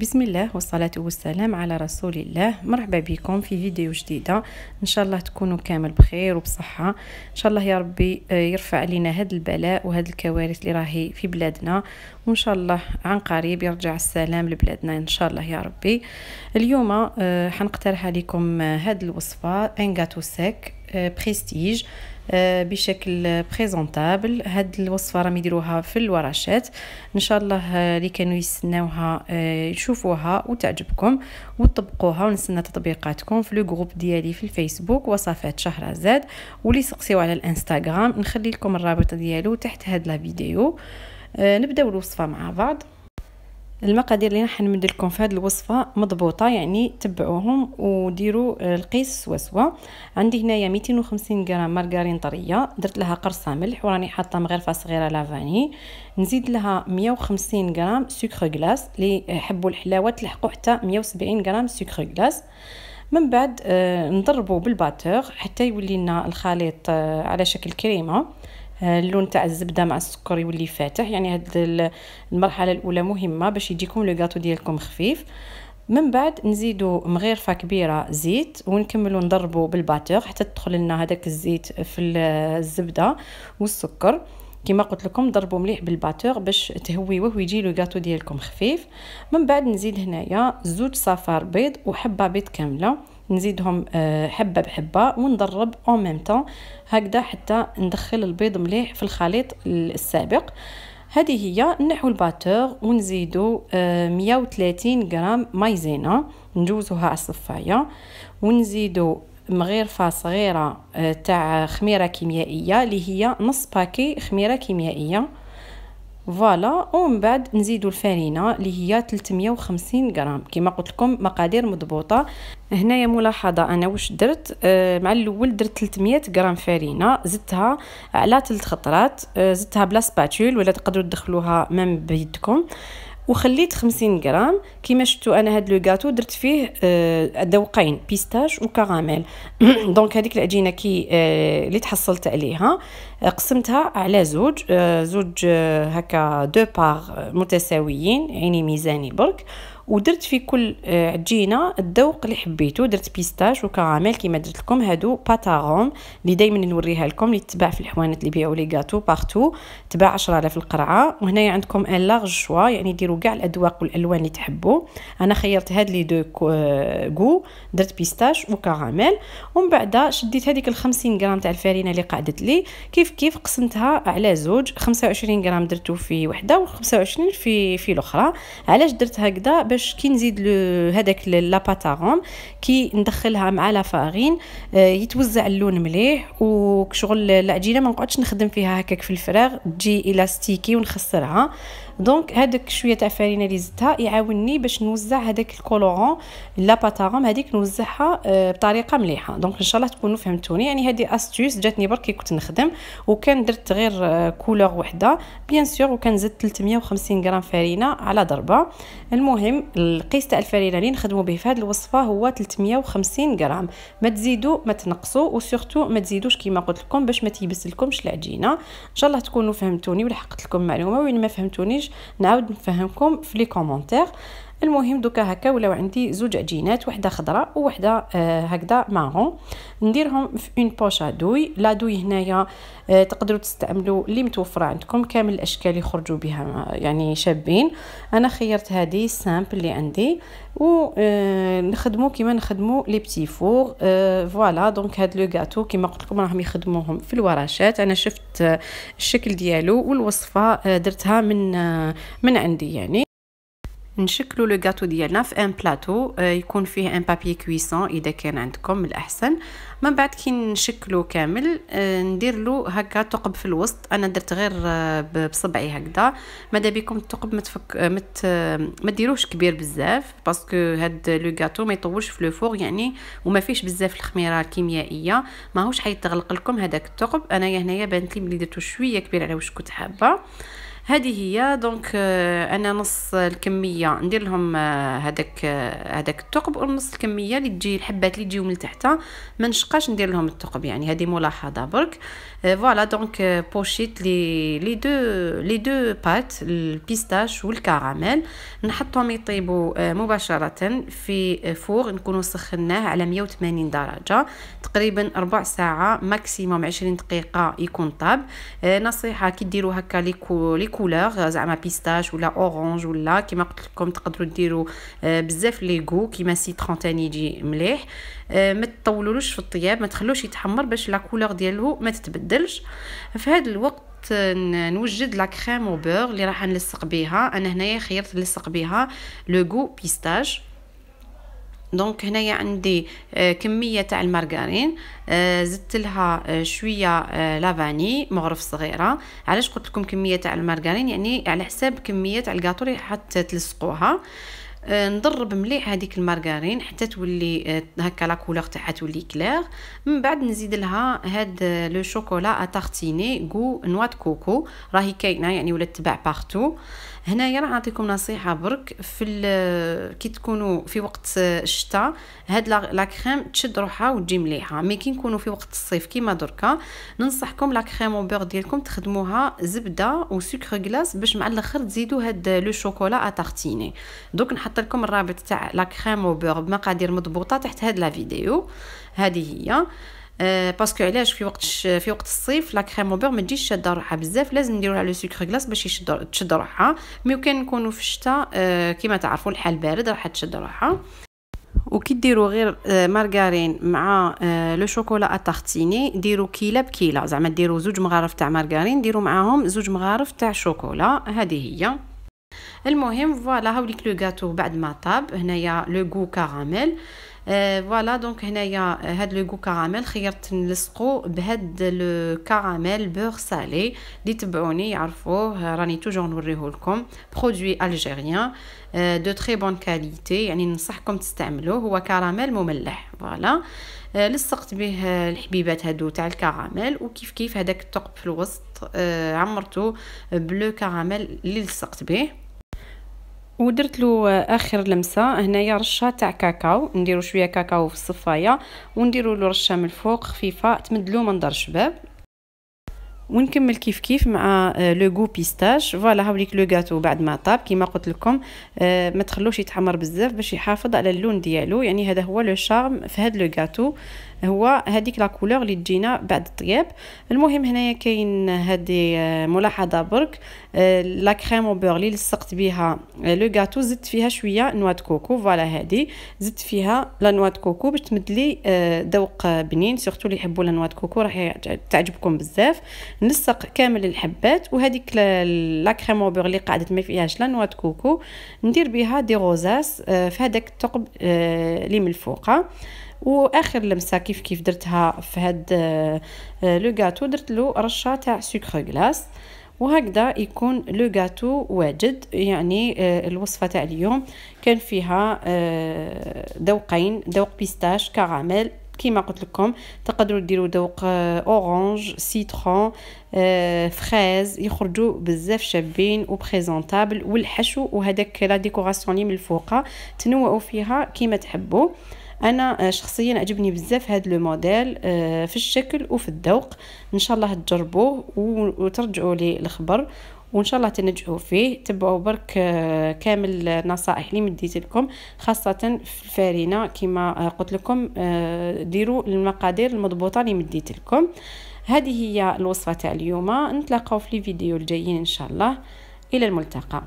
بسم الله والصلاة والسلام على رسول الله. مرحبا بكم في فيديو جديدة. إن شاء الله تكونوا كامل بخير وبصحة. إن شاء الله يا ربي آه، يرفع علينا هذا البلاء وهذه الكوارث اللي راهي في بلادنا. وإن شاء الله عن قريب يرجع السلام لبلادنا إن شاء الله يا ربي. اليوم آه، حنقترح عليكم آه، هذه الوصفة un gâteau sec prestige آه، بشكل présentable هاد الوصفة راهم يديروها في الورشات. إن شاء الله اللي كانوا يستناوها يشوفوها وتعجبكم وتطبقوها. ونستنى تطبيقاتكم في le groupe ديالي في الفيسبوك وصفات شهرزاد. واللي سقسيو على الإنستغرام نخلي لكم الرابط ديالو تحت هاد la vidéo. نبداو الوصفه مع بعض. المقادير اللي راح نمد لكم في هذه الوصفة مضبوطة يعني تبعوهم وديروا القيس سوا سوا عندي هنايا 250 غرام مارغرين طرية. درت لها قرصة ملح وراني حاطة مغرفة صغيرة la vanille. نزيد لها 150 غرام سكر غلاس اللي يحبوا الحلاوة تلحقوا حتى 170 غرام سكر غلاس. من بعد آه، نضربه بالباتور حتى يولي لنا الخليط آه، على شكل كريمة. آه، اللون تاع الزبده مع السكر يولي فاتح. يعني هاد المرحلة الأولى مهمة باش يجيكم لو غاتو ديالكم خفيف. من بعد نزيدو مغرفه كبيرة زيت ونكملو نضربو بالباتور حتى تدخل لنا هذاك الزيت في الزبدة والسكر. كما قلت لكم ضربوا مليح بال batteur باش تهويوه ويجي le gâteau ديالكم خفيف. من بعد نزيد هنايا زوج صفار بيض وحبة بيض كاملة. نزيدهم آه، حبة بحبة ونضرب en même هكذا حتى ندخل البيض مليح في الخليط السابق. هذه هي نحو ال batteur ونزيدو 130 آه، غرام Maïzena نجوزوها على الصفاية. ونزيدو مغرفه صغيرة آه، تاع خميرة كيميائية اللي هي نص paquet خميرة كيميائية. voilà ومن بعد نزيدو الفارينه اللي هي 350 غرام. كما قلت لكم مقادير مضبوطة. هنايا ملاحظة أنا واش درت. آه مع الأول درت 300 غرام فارينه زدتها على ثلاث خطرات. آه زدتها ب la spatule ولا تقدروا تدخلوها même بيدكم. وخليت 50 غرام. كيما شفتوا أنا هاد le gâteau درت فيه آه ذوقين pistache و caramel. donc هذيك العجينة كي اللي تحصلت عليها. قسمتها على زوج. آه زوج آه هكا deux parts متساويين يعني ميزاني برك. ودرت في كل آه، عجينة الذوق اللي حبيتو درت pistache و caramel كيما درت لكم. هادو pâte arôme اللي دائما نوريها لكم اللي تباع في الحوانت اللي يبيعوا les gâteaux partout تباع 10000 القرعة. وهنايا عندكم un large choix يعني ديروا كاع الأذواق والألوان اللي تحبوا أنا خيرت هاد les deux goûts درت pistache و caramel ومن بعد شديت هذيك ال 50 غرام تاع الفارينه اللي قعدت لي. كيف كيف قسمتها على زوج؟ 25 غرام درتو في وحدة و25 في في الأخرى. علاش درت هكذا؟ باش كي نزيد هذاك la pâte arôme كي ندخلها مع la farine آه، يتوزع اللون مليح وشغل العجينه ما نقعدش نخدم فيها هكاك في الفراغ تجي élastique ونخسرها. donc هذاك شوية تاع فرينه اللي زدتها يعاونني باش نوزع هذاك ال colorant la pâte arôme هذيك نوزعها آه، بطريقة مليحة. donc إن شاء الله تكونوا فهمتوني. يعني هذه astuce جاتني برك كي كنت نخدم وكان درت غير couleur آه، وحدة. bien sûr وكان زدت 350 غرام فرينه على ضربة. المهم القيس تاع الفرينه اللي نخدموا به في هذه الوصفة هو 350 غرام. ما تزيدوا ما تنقصوا و surtout ما تزيدوش كيما قلت لكم باش ما تيبس لكمش العجينة. إن شاء الله تكونوا فهمتوني ولحقت لكم معلومة وين ما فهمتونيش باش نعاود نفهمكم في les commentaires. المهم دوكا هكا ولاو عندي زوج عجينات وحدة خضراء وحده آه هكذا marron. نديرهم في une poche douille la douille هنايا آه تقدروا تستعملوا اللي متوفرة عندكم كامل الأشكال يخرجوا بها يعني شابين. أنا خيرت هذه simple اللي عندي. و آه كيما نخدمو les petits fours آه voilà. donc هاد le gâteau كيما قلت لكم راهم يخدموهم في الورشات. أنا شفت آه الشكل ديالو والوصفة آه درتها من آه من عندي يعني. نشكلوا le gâteau ديالنا في un plateau آه، يكون فيه un papier cuisson إذا كان عندكم الأحسن. من بعد كي نشكلو كامل آه، ندير له هكا ثقب في الوسط. أنا درت غير آه، بصبعي هكذا. ماذا بكم الثقب متفك مت ما ديروش كبير بزاف parce que هاد le gâteau ما يطولش في le four يعني وما فيش بزاف الخميرة الكيميائية. ماهوش حيتغلق لكم هذاك الثقب أنايا هنايا بانت لي بلي درتو شوية كبير على واش كنت حابه هذه هي donc آه، أنا نص الكمية ندير لهم آه، هذاك آه، هذاك الثقب ونص الكمية اللي تجي الحبات اللي تجيو من تحت ما نشقاش ندير لهم الثقب يعني هذه ملاحظة برك. voilà donc بوشيت les les deux les deux pâtes ال pistache وال caramel نحطهم يطيبوا مباشرة في four نكونوا سخناه على 180 درجة. تقريبا ربع ساعة maximum 20 دقيقة يكون طاب. نصيحة كي ديروا هكا les couleurs زعما pistache ولا orange ولا كيما قلت لكم تقدروا ديروا بزاف les goûts كيما citron تاني يجي مليح ما تطولولوش في الطياب ما تخلوش يتحمر باش la couleur ديالو ما تتبدلش في هذا الوقت نوجد la crème au beurre اللي راح نلصق بها أنا هنايا خيرت نلصق بها le goût pistache donc هنايا عندي آه، كمية تاع المارغرين آه، زدت لها آه، شوية la vanille مغرف صغيرة. علاش قلت لكم كمية تاع المارغرين؟ يعني على حساب كمية تاع الكاطو اللي تلصقوها نضرب مليح هذيك المارغرين حتى تولي هكا la couleur تاعها تولي كلير. من بعد نزيد لها هاد le chocolat à tartiner goût noix de coco. راهي كاينة يعني ولا تباع partout. هنايا راح نعطيكم نصيحة برك في كي تكونوا في وقت الشتاء هاد la crème تشد روحها وتجي مليحة. mais كي نكونوا في وقت الصيف كيما دركا ننصحكم la crème au beurre ديالكم تخدموها زبدة وسكر glace باش مع الأخر تزيدوا هاد le chocolat à tartiner. دوك نحط لكم الرابط تاع la crème au beurre بمقادير مضبوطة تحت هاد la vidéo. هذه هي. أه parce que علاش في وقت في وقت الصيف la crème au beurre ما تجيش شادة روحها بزاف لازم نديروها le sucre glace باش يشد تشد روحها. mais كان نكونوا في الشتاء أه كيما تعرفوا الحال بارد راح تشد روحها. وكي ديروا غير آه، مارغارين مع آه، le chocolat à tartiner ديروا كيلة بكيلة. زعما ديروا زوج مغارف تاع مارغارين ديروا معاهم زوج مغارف تاع شوكولا. هذه هي. المهم voilà هاوليك le gâteau بعد ما طاب هنايا le goût caramel voilà donc هنايا هاد le goût caramel خيرت نلصقو بهاد le caramel beurre salé. اللي تبعوني يعرفوه راني toujours نوريه لكم. produit algérien de très bonne qualité يعني ننصحكم تستعملوه. هو كراميل مملح voilà. لصقت به الحبيبات هادو تاع الكراميل وكيف كيف هذاك الثقب في الوسط. عمرته ب le caramel اللي لصقت به ودرت له آخر لمسة هنايا رشة تاع كاكاو نديرو شوية كاكاو في الصفاية ونديرو له رشة من الفوق خفيفة تمدلو منظر شباب ونكمل كيف كيف مع le goût pistache voilà هاوليك le gâteau بعد ما طاب. كيما قلت لكم ما تخلوش يتحمر بزاف باش يحافظ على اللون ديالو. يعني هذا هو le charme في هذا le gâteau. هو هذيك la couleur اللي تجينا بعد الطياب. المهم هنايا كاين هذه آه، ملاحظة برك. آه، la crème au beurre اللي لصقت بها آه، le gâteau زدت فيها شوية noix de coco voilà هذه زدت فيها la noix de coco باش تمدلي ذوق بنين. surtout اللي يحبوا la noix de coco راح تعجبكم بزاف. نلصق كامل الحبات. وهذيك la crème au beurre اللي قعدت ما فيهاش la noix de coco ندير بها des rosaces في هذاك الثقب اللي من الفوقه وآخر لمسة كيف كيف درتها في هاد آه، le gâteau؟ درت له رشة تاع سكر glace وهكذا يكون le gâteau واجد. يعني آه، الوصفة تاع اليوم كان فيها آه، ذوقين ذوق pistache caramel كيما قلت لكم تقدروا ديروا ذوق orange citron fraise. يخرجوا بزاف شابين و présentables والحشو. وهذاك la décoration اللي من الفوق تنوعوا فيها كيما تحبوا. أنا آه، شخصيا عجبني بزاف هذا le modèle آه، في الشكل وفي الذوق. إن شاء الله تجربوه وترجعوا لي الخبر وإن شاء الله تنجحوا فيه. تبعوا برك آه، كامل النصائح اللي مديت لكم خاصة في الفارينة. كما قلت لكم ديروا المقادير المضبوطة اللي مديت لكم. هذه هي الوصفة تاع اليوم. نتلاقاو في الفيديو الجايين إن شاء الله. إلى الملتقى.